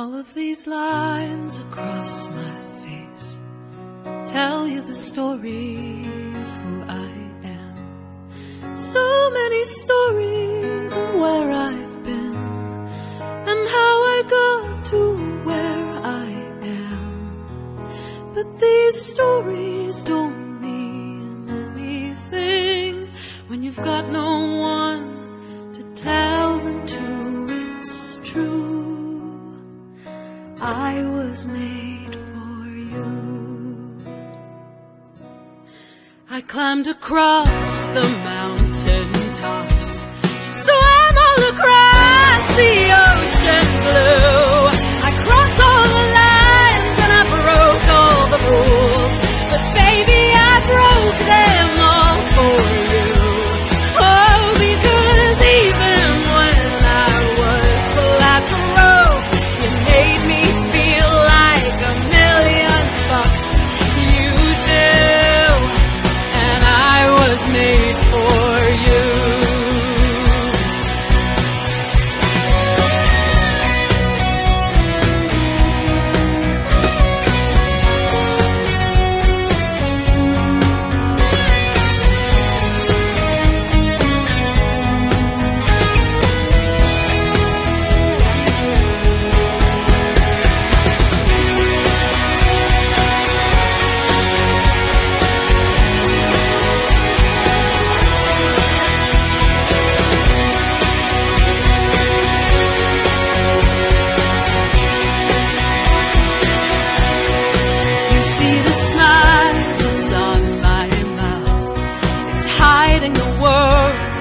All of these lines across my face tell you the story of who I am. So many stories of where I've been and how I got to where I am. But these stories don't mean anything when you've got no I was made for you. I climbed across the mountain tops, so I'm all across. made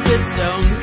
that don't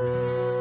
Música